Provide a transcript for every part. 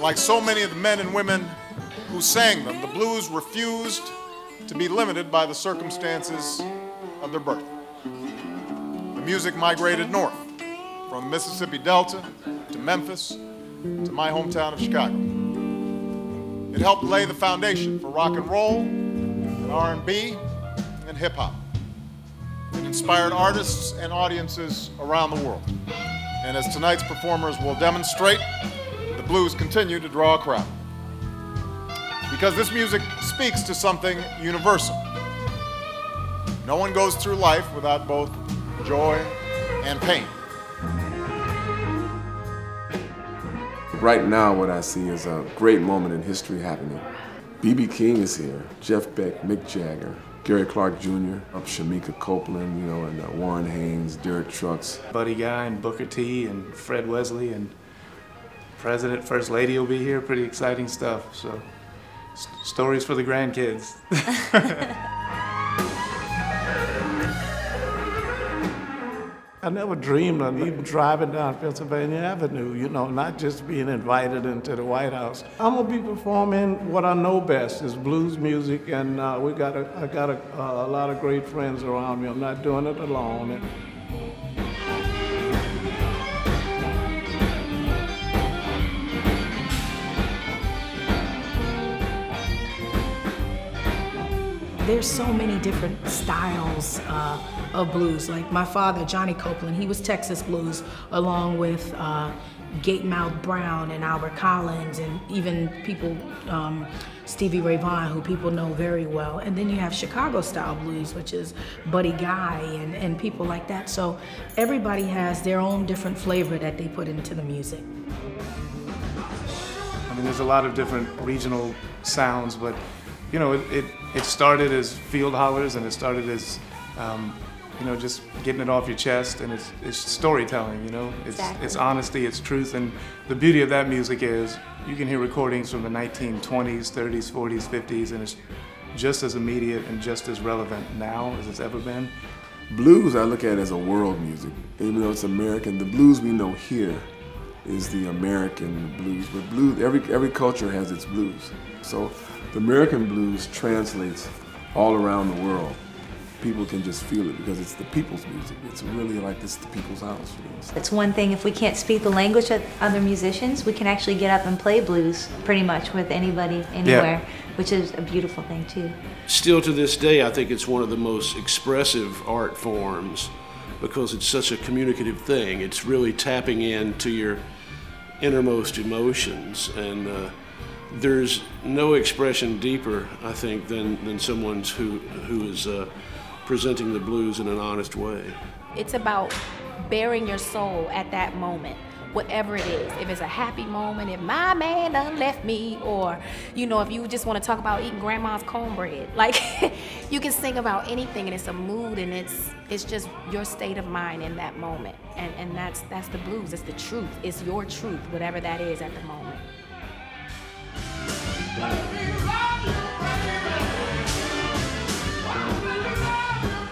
Like so many of the men and women who sang them, the blues refused to be limited by the circumstances of their birth. The music migrated north from the Mississippi Delta to Memphis to my hometown of Chicago. It helped lay the foundation for rock and roll and R&B and hip hop. It inspired artists and audiences around the world. And as tonight's performers will demonstrate, blues continue to draw a crowd. Because this music speaks to something universal. No one goes through life without both joy and pain. Right now, what I see is a great moment in history happening. B.B. King is here, Jeff Beck, Mick Jagger, Gary Clark Jr., up Shemekia Copeland, you know, and uh, Warren Haynes, Derek Trucks. Buddy Guy and Booker T and Fred Wesley and President, First Lady will be here. Pretty exciting stuff. So, stories for the grandkids. I never dreamed of even driving down Pennsylvania Avenue, you know, not just being invited into the White House. I'm gonna be performing what I know best is blues music, and uh, we got a, I got a, a lot of great friends around me. I'm not doing it alone. There's so many different styles uh, of blues. Like my father, Johnny Copeland, he was Texas blues, along with uh, Gatemouth Brown and Albert Collins, and even people, um, Stevie Ray Vaughan, who people know very well. And then you have Chicago style blues, which is Buddy Guy and, and people like that. So everybody has their own different flavor that they put into the music. I mean, there's a lot of different regional sounds, but you know, it, it, it started as field hollers and it started as, um, you know, just getting it off your chest and it's, it's storytelling, you know? It's, Exactly. it's honesty, it's truth, and the beauty of that music is you can hear recordings from the 1920s, 30s, 40s, 50s, and it's just as immediate and just as relevant now as it's ever been. Blues I look at as a world music. Even though it's American, the blues we know here is the American blues. But blues, every, every culture has its blues. So the American blues translates all around the world. People can just feel it because it's the people's music. It's really like this the people's house. You know? It's one thing if we can't speak the language of other musicians, we can actually get up and play blues pretty much with anybody, anywhere, which is a beautiful thing too. Still to this day, I think it's one of the most expressive art forms because it's such a communicative thing. It's really tapping into your innermost emotions, and uh, there's no expression deeper, I think, than, than someone's who who is uh, presenting the blues in an honest way. It's about bearing your soul at that moment, whatever it is. If it's a happy moment, if my man done left me, or you know, if you just want to talk about eating grandma's cornbread, like you can sing about anything, and it's a mood, and it's it's just your state of mind in that moment, and and that's that's the blues. It's the truth. It's your truth, whatever that is at the moment.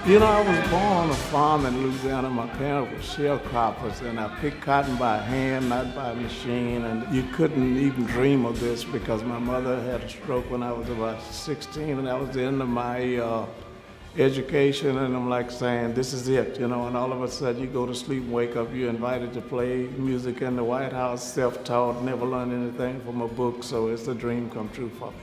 You know, I was born on a farm in Louisiana. My parents were sharecroppers, and I picked cotton by hand, not by machine. And you couldn't even dream of this because my mother had a stroke when I was about 16, and that was the end of my uh, education. And I'm like saying, this is it, you know. And all of a sudden, you go to sleep, wake up, you're invited to play music in the White House, self-taught, never learned anything from a book. So it's a dream come true for me.